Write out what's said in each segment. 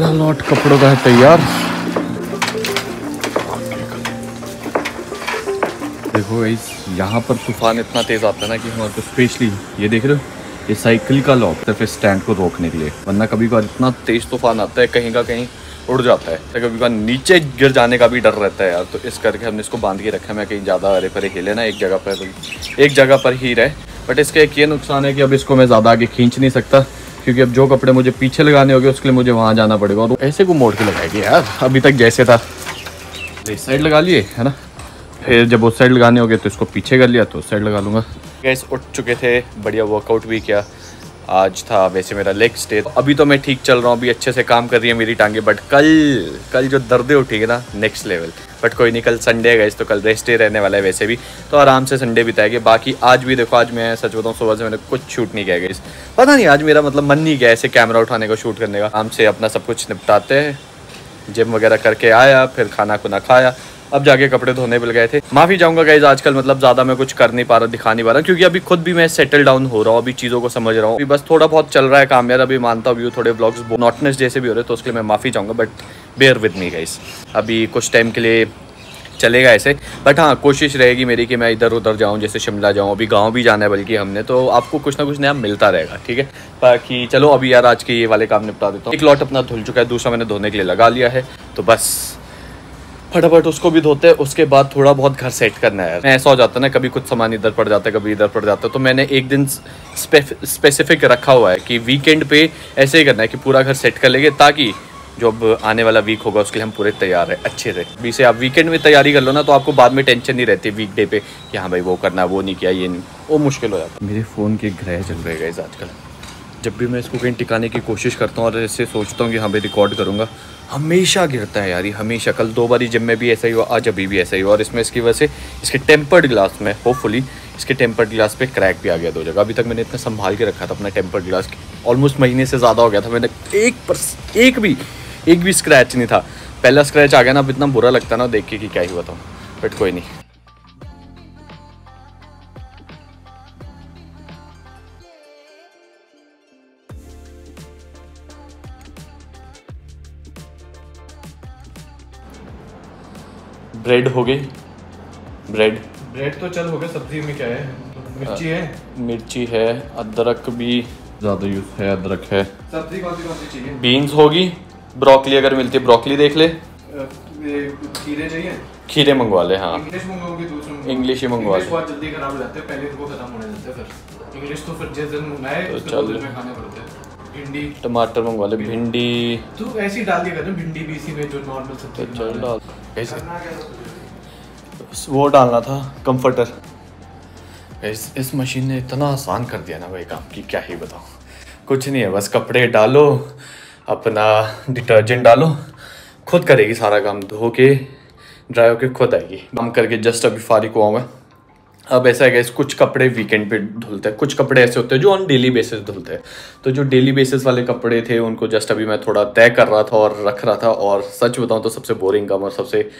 पहला लॉट कपड़ों का है तैयार। देखो इस यहाँ पर तूफ़ान इतना तेज आता है ना कि हमारे को स्पेशली ये देख रहे हो, ये साइकिल का लॉक, सिर्फ़ इस स्टैंड को रोकने के लिए। वरना कभी कभार इतना तेज तूफ़ान आता है, कहीं का कहीं उड़ जाता है। तो कभी कभार नीचे गिर जाने का भी डर रहता है यार। तो इस करके हमने इसको बाँध के रखा है। मैं कहीं ज़्यादा अरे परे हिले ना, एक जगह पर, एक जगह पर ही रहे। बट इसका एक ये नुकसान है कि अब इसको मैं ज़्यादा आगे खींच नहीं सकता। क्योंकि अब जो कपड़े मुझे पीछे लगाने होंगे उसके लिए मुझे वहाँ जाना पड़ेगा। और ऐसे को मोड़ के लगाएगी यार। अभी तक जैसे था। इस साइड लगा लिए है ना? फिर जब उस साइड लगाने होंगे तो इसको पीछे कर लिया तो उस साइड लगा लूँगा। गैस उठ चुके थे। बढ़िया वर्कआउट भी किया। आज था, वैसे मेरा लेग स्टे अभी तो मैं ठीक चल रहा हूँ, अभी अच्छे से काम कर रही है मेरी टांगे बट कल कल जो दर्दे उठेगी ना नेक्स्ट लेवल बट कोई नहीं, कल संडे है तो कल रेस्ट डे रहने वाला है वैसे भी। तो आराम से संडे बिताएँगे। बाकी आज भी देखो, आज मैं सच बताऊँ, सुबह से मैंने कुछ शूट नहीं किया गया इस पता नहीं, आज मेरा मतलब मन नहीं गया ऐसे कैमरा उठाने का शूट करने का। आराम से अपना सब कुछ निपटाते हैं। जिम वगैरह करके आया, फिर खाना खुना खाया। अब जाके कपड़े धोने मिल गए थे। माफ़ी चाहूँगा गाइज़ आजकल मतलब ज़्यादा मैं कुछ कर नहीं पा रहा, दिखा नहीं पा रहा, क्योंकि अभी खुद भी मैं सेटल डाउन हो रहा हूँ, अभी चीज़ों को समझ रहा हूँ। बस थोड़ा बहुत चल रहा है काम यार, अभी मानता हूँ थोड़े ब्लॉग्स नॉटनेस जैसे भी हो रहे तो उसके लिए मैं माफ़ी चाहूँगा but bear with me guys अभी कुछ टाइम के लिए चलेगा ऐसे बट हाँ कोशिश रहेगी मेरी कि मैं इधर उधर जाऊँ, जैसे शिमला जाऊँ, अभी गाँव भी जाना है बल्कि हमने तो आपको कुछ ना कुछ नया मिलता रहेगा, ठीक है? बाकी चलो, अभी यार आज के ये वाले काम निपटा देता हूँ। एक लॉट अपना धुल चुका है, दूसरा मैंने धोने के लिए लगा लिया है तो बस। फटाफट उसको भी धोते हैं, उसके बाद थोड़ा बहुत घर सेट करना है। ऐसा हो जाता है ना, कभी कुछ सामान इधर पड़ जाता है, कभी इधर पड़ जाता है तो मैंने एक दिन स्पेसिफिक रखा हुआ है कि वीकेंड पे ऐसे ही करना है कि पूरा घर सेट कर लेंगे ताकि जो अब आने वाला वीक होगा, उसके लिए हम पूरे तैयार है, अच्छे से अभी से आप वीकेंड में तैयारी कर लो ना तो आपको बाद में टेंशन नहीं रहती वीक डे पे कि हाँ भाई वो करना, वो नहीं किया, ये नहीं। वो मुश्किल हो जाता मेरे फ़ोन के ग्रह चल रहे गए आजकल। जब भी मैं इसको कहीं टिकाने की कोशिश करता हूँ और ऐसे सोचता हूँ कि हाँ भाई रिकॉर्ड करूँगा हमेशा गिरता है यार, ये हमेशा। कल दो बारी जब में भी ऐसा ही हुआ, आज अभी भी ऐसा ही हुआ, और इसमें इसकी वजह से इसके टेम्पर्ड ग्लास में होपफुली इसके टेम्पर्ड ग्लास पे क्रैक भी आ गया दो जगह। अभी तक मैंने इतना संभाल के रखा था अपना टेम्पर्ड ग्लास ऑलमोस्ट महीने से ज़्यादा हो गया था, मैंने एक पर एक भी एक भी स्क्रैच नहीं था। पहला स्क्रैच आ गया ना, अब इतना बुरा लगता ना, देख के कि क्या ही हुआ था बट कोई नहीं। ब्रेड हो गई। ब्रेड। ब्रेड तो चल हो गया सब्ज़ी में क्या है? मिर्ची है? मिर्ची है अदरक भी ज़्यादा यूज़ है अदरक है। सब्ज़ी कौन सी कौन सी चाहिए? बीन्स होगी ब्रोकली अगर मिलती है ब्रोकली देख ले। खीरे चाहिए? खीरे मंगवा ले हाँ। इंग्लिश मंगवाओगे दूसरे इंग्लिश ही मंगवा ले। बहुत जल्दी खराब हो जाते हैं पहले इनको खत्म होने देते हैं फिर। इंग्लिश तो फिर जिस दिन मंगाए तो चल। में खाने पड़ते हैं। भिंडी। टमाटर मंगवा ले भिंडी। तू ऐसे ही डाल दिया कर भिंडी भी इसी में जो नॉर्मल तो चल डाल। ऐसे? वो डालना था कंफर्टर इस इस मशीन ने इतना आसान कर दिया ना भाई काम की क्या ही बताऊँ। कुछ नहीं है बस कपड़े डालो अपना डिटर्जेंट डालो खुद करेगी सारा काम धो के ड्राई होके खुद आएगी। काम करके जस्ट अभी फारिग हुआ मैं। अब ऐसा है गैस कुछ कपड़े वीकेंड पे धुलते हैं। कुछ कपड़े ऐसे होते हैं जो ऑन डेली बेसिस धुलते हैं। तो जो डेली बेसिस वाले कपड़े थे, उनको जस्ट अभी मैं थोड़ा तय कर रहा था और रख रहा था और सच बताऊँ तो सबसे बोरिंग काम और सबसे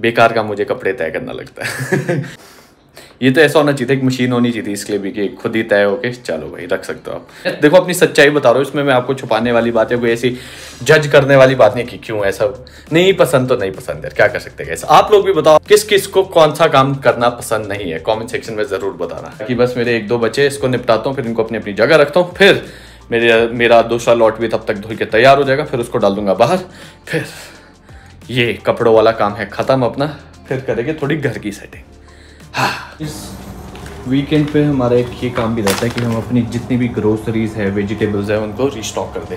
बेकार काम मुझे कपड़े तय करना लगता है। ये तो ऐसा होना चाहिए एक मशीन होनी चाहिए थी इसके लिए भी कि खुद ही तय होके चलो भाई रख सकते हो आप। देखो अपनी सच्चाई बता रहा हूँ इसमें मैं आपको छुपाने वाली बात है कोई ऐसी जज करने वाली बात नहीं कि क्यों ऐसा नहीं पसंद तो नहीं पसंद है क्या कर सकते हैं आप लोग भी बताओ किस किस को कौन सा काम करना पसंद नहीं है? कॉमेंट सेक्शन में ज़रूर बताना। कि बस मेरे एक दो बच्चे इसको निपटाता हूँ फिर इनको अपनी अपनी जगह रखता हूँ फिर मेरे मेरा दूसरा लॉट भी तब तक धुल के तैयार हो जाएगा फिर उसको डाल दूँगा बाहर फिर ये कपड़ों वाला काम है ख़त्म अपना फिर करेंगे थोड़ी घर की सेटिंग इस वीकेंड पे हमारा एक ये काम भी रहता है कि हम अपनी जितनी भी ग्रोसरीज है वेजिटेबल्स है, उनको रिस्टॉक कर दें।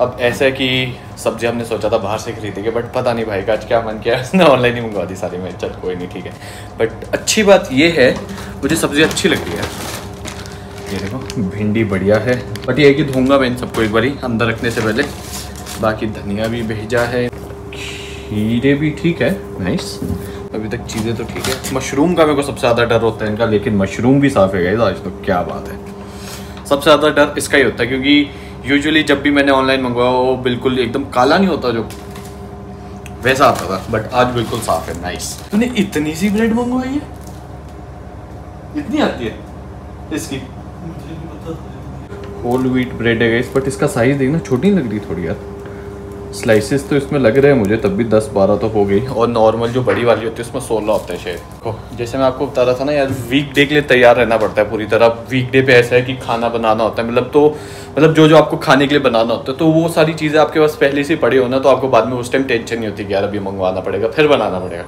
अब ऐसा है कि सब्ज़ी हमने सोचा था बाहर से खरीदेंगे बट पता नहीं भाई का आज क्या मन किया। उसने ऑनलाइन ही मंगवा दी सारी, मैं चल, कोई नहीं, ठीक है। बट अच्छी बात ये है, मुझे सब्ज़ी अच्छी लग रही है। ये देखो, भिंडी बढ़िया है। बट ये है कि धोऊँगा मैं इन सबको एक बारी अंदर रखने से पहले। बाकी धनिया भी भेजा है, खीरे भी ठीक है नाइस अभी तक चीज़ें तो ठीक है। मशरूम का मेरे को सबसे ज़्यादा डर होता है इनका लेकिन मशरूम भी साफ़ है आज तो क्या बात है। सबसे ज़्यादा डर इसका ही होता है क्योंकि यूजुअली जब भी मैंने ऑनलाइन मंगवाया वो बिल्कुल एकदम काला नहीं होता जो वैसा आता था बट आज बिल्कुल साफ़ है नाइस तूने इतनी सी ब्रेड मंगवाई है? इतनी आती है इसकी? होल व्हीट ब्रेड है गाइस बट इसका साइज़ देखना छोटी लग रही थोड़ी यार। स्लाइसेस तो इसमें लग रहे हैं मुझे तब भी दस बारह तो हो गई। और नॉर्मल जो बड़ी वाली होती है उसमें सोलह होता है शेयर को जैसे मैं आपको बता रहा था ना यार वीक डे के लिए तैयार रहना पड़ता है पूरी तरह। वीक डे पे ऐसा है कि खाना बनाना होता है मतलब तो मतलब जो जो आपको खाने के लिए बनाना होता है तो वो सारी चीज़ें आपके पास पहले से पड़ी हो ना तो आपको बाद में उस टाइम टेंशन नहीं होती कि यार अभी मंगवाना पड़ेगा फिर बनाना पड़ेगा।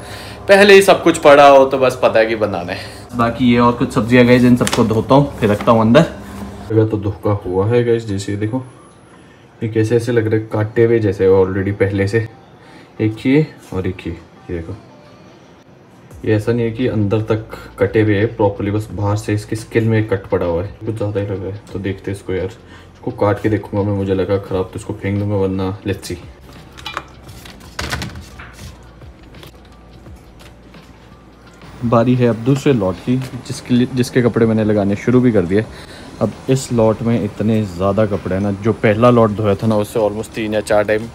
पहले ही सब कुछ पड़ा हो तो बस पता है कि बनाना है। बाकी ये और कुछ सब्ज़ियाँ गई जिन सबको धोता हूँ फिर रखता हूँ अंदर। अगर तो धोखा हुआ है गैस जैसे देखो। ये कैसे ऐसे लग रहे है, काटे हुए जैसे ऑलरेडी पहले से। एक ये और एक ही ये देखो। ये ऐसा नहीं है कि अंदर तक कटे हुए है प्रॉपरली बस बाहर से इसकी स्किन में कट पड़ा हुआ है। कुछ ज़्यादा ही लग रहा है तो देखते हैं इसको यार। इसको काट के देखूँगा मैं, मुझे लगा ख़राब तो इसको फेंक दूँगा, वरना सी बारी है अब दूसरे लॉट की, जिसके लिए जिसके कपड़े मैंने लगाने शुरू भी कर दिए। अब इस लॉट में इतने ज़्यादा कपड़े हैं ना, जो पहला लॉट धोया था ना, उससे ऑलमोस्ट तीन या चार टाइम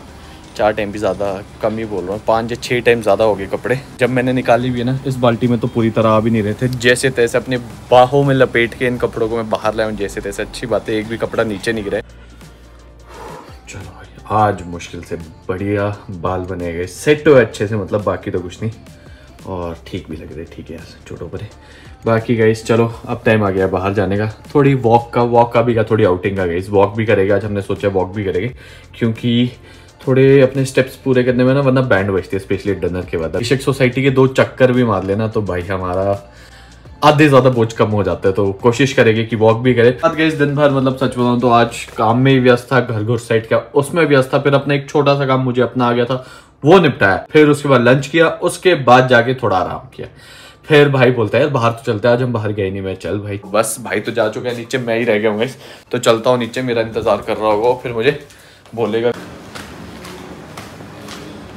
चार टाइम भी ज़्यादा कम ही बोल रहा हूँ। पाँच या छः टाइम ज़्यादा हो गए कपड़े। जब मैंने निकाली भी है ना, इस बाल्टी में तो पूरी तरह आ भी नहीं रहे थे। जैसे तैसे अपने बाहों में लपेट के इन कपड़ों को मैं बाहर लाया हूँ, जैसे तैसे अच्छी बात है एक भी कपड़ा नीचे नहीं गिरा चलो आज मुश्किल से बढ़िया बाल बने गए। सेट हो अच्छे से मतलब बाकी तो कुछ नहीं। और ठीक भी लग रहे ठीक है यार छोटो पर बाकी गाइस चलो, अब टाइम आ गया बाहर जाने का। थोड़ी वॉक का वॉक का भी का, थोड़ी आउटिंग का गाइस वॉक भी करेगा, आज हमने सोचा वॉक भी करेंगे। क्योंकि थोड़े अपने स्टेप्स पूरे करने में ना, वरना बैंड बजती है स्पेशली डिनर के बाद। अभिषेक सोसाइटी के दो चक्कर भी मार लेना तो भाई हमारा आधे ज़्यादा बोझ कम हो जाता है। तो कोशिश करेंगे कि वॉक भी करे। आज गए दिन भर मतलब सच बताऊँ तो आज काम में व्यस्त था घर घर साइड का। उसमें व्यस्त था, फिर अपना एक छोटा सा काम मुझे अपना आ गया था। वो निपटाया फिर उसके बाद लंच किया, उसके बाद जाके थोड़ा आराम किया। फिर भाई बोलता है बाहर तो चलते हैं, आज हम बाहर गए नहीं, मैं चल भाई। बस भाई तो जा चुके हैं, नीचे मैं ही रह गया हूँ तो चलता हूँ नीचे, मेरा इंतज़ार कर रहा होगा, फिर मुझे बोलेगा।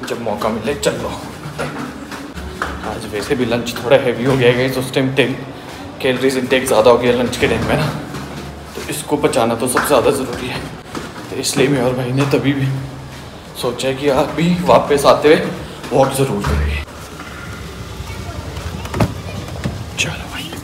जब मौका मिले, चल। लो आज वैसे भी लंच थोड़ा हैवी हो गया उस टाइम टेल कैलरीज इनटेक ज़्यादा हो गया लंच के टाइम में ना। तो इसको बचाना तो सबसे ज़्यादा ज़रूरी है। तो इसलिए मैं और भाई ने तभी भी सोचा कि आप भी वापस आते हुए वॉक ज़रूर करें।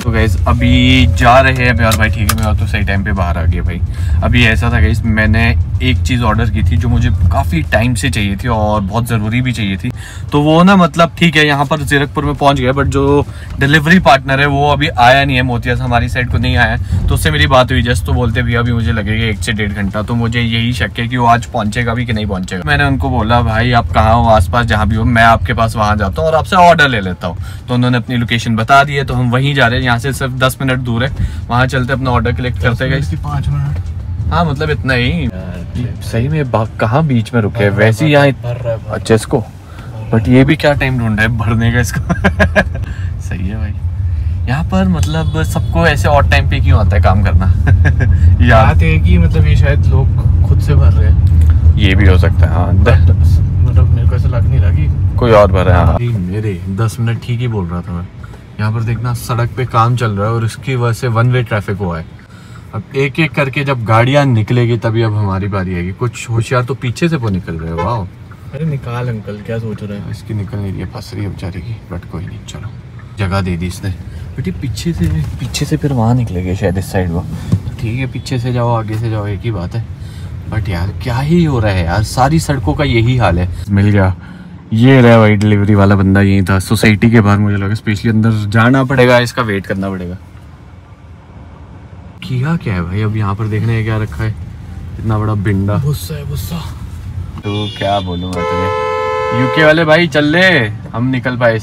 तो गैस अभी जा रहे हैं प्यार भाई, ठीक है, मैं और तो सही टाइम पे बाहर आ गया भाई। अभी ऐसा था गैस मैंने एक चीज़ ऑर्डर की थी जो मुझे काफ़ी टाइम से चाहिए थी और बहुत ज़रूरी भी चाहिए थी। तो वो ना मतलब ठीक है, यहाँ पर जीरकपुर में पहुँच गया बट जो डिलीवरी पार्टनर है वो अभी आया नहीं है मोतिया से हमारी साइड को नहीं आया तो उससे मेरी बात हुई, जस्ट तो बोलते भैया अभी मुझे लगेगा एक से डेढ़ घंटा तो मुझे यही शक है कि वो आज पहुंचेगा भी कि नहीं पहुंचेगा। मैंने उनको बोला, भाई, आप कहाँ हो? आसपास जहाँ भी हो, मैं आपके पास वहाँ जाता हूँ और आपसे ऑर्डर ले लेता हूँ। तो उन्होंने अपनी लोकेशन बता दी है तो हम वहीं जा रहे हैं। यहाँ से सिर्फ़ दस मिनट दूर है। वहाँ चलते अपना ऑर्डर कलेक्ट करते गए पाँच मिनट। हाँ मतलब इतना ही। सही में कहाँ बीच में रुके वैसे ही यहाँ अच्छा इसको बट ये भी क्या टाइम ढूंढ रहा है? भरने का इसका। सही है भाई। यहाँ पर मतलब सबको ऐसे और टाइम पे क्यों आता है काम करना? याद है कि मतलब ये शायद लोग खुद से भर रहे हैं। ये भी हो सकता है हाँ। मतलब मेरे को ऐसा लग नहीं रहा कि कोई और भर रहा है हाँ। मेरे दस मिनट ठीक ही बोल रहा था मैं। यहाँ पर देखना सड़क पे काम चल रहा है और इसकी वजह से वन वे ट्रैफ़िक हुआ है। अब एक एक करके जब गाड़ियाँ निकलेगी तभी अब हमारी बारी आएगी। कुछ होशियार तो पीछे से वो निकल रहे हो वाह अरे निकाल अंकल क्या सोच रहे हैं? इसकी निकल नहीं रही है फंस रही है बेचारी की बट कोई नहीं चलो। जगह दे दी इसने। बेटी पीछे से पीछे से फिर वहाँ निकलेंगे शायद इस साइड वो। तो ठीक है पीछे से जाओ आगे से जाओ एक ही बात है। बट यार क्या ही हो रहा है यार सारी सड़कों का यही हाल है। मिल गया। ये रहा भाई डिलीवरी वाला बंदा यही था। सोसाइटी के बाहर मुझे लगा स्पेशली अंदर जाना पड़ेगा इसका वेट करना पड़ेगा। किया क्या है भाई? अब यहाँ पर देखने क्या रखा है? इतना बड़ा बिंडा। गुस्सा है गुस्सा। तो क्या बोलूँ मैं तुम्हें? यूके वाले भाई चल ले। हम निकल पाए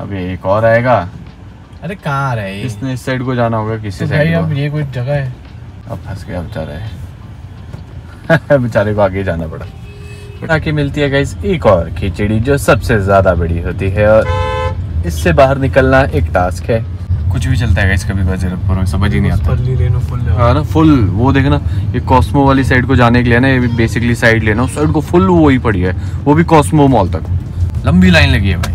अब एक और आएगा। अरे कहाँ आ रहा? है इसने इस साइड को जाना होगा किसी तो साइड अब ये कोई जगह है। अब फंस गया बेचारा है। बेचारे को आगे जाना पड़ा। ताकि मिलती है गाइस एक और खिचड़ी जो सबसे ज़्यादा बड़ी होती है और इससे बाहर निकलना एक टास्क है। कुछ भी चलता है गाइस कभी बाजीरपुर में समझ ही नहीं आता। फुल हाँ ना फुल वो देखना ये कॉस्मो वाली साइड को जाने के लिए ना ये भी बेसिकली साइड लेना उस साइड को फुल वो ही पड़ी है। वो भी कॉस्मो मॉल तक। लंबी लाइन लगी है भाई।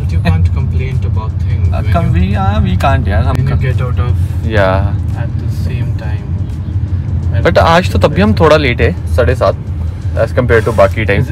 बट आज तो तब भी हम थोड़ा लेट है साढ़े सात एज कंपेयर टू बाकी टाइम